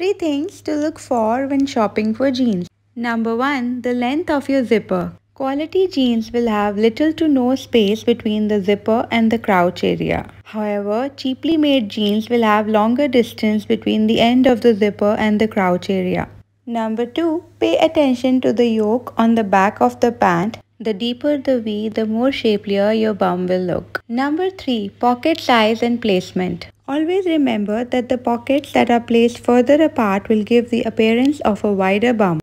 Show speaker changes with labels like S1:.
S1: Three things to look for when shopping for jeans. Number 1. The length of your zipper. Quality jeans will have little to no space between the zipper and the crotch area. However, cheaply made jeans will have longer distance between the end of the zipper and the crotch area. Number 2. Pay attention to the yoke on the back of the pant. The deeper the V, the more shapelier your bum will look. Number 3. Pocket size and placement. Always remember that the pockets that are placed further apart will give the appearance of a wider bum.